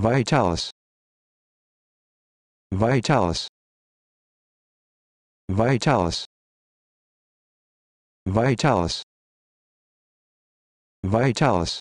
Vitalis Vitalis Vitalis Vitalis Vitalis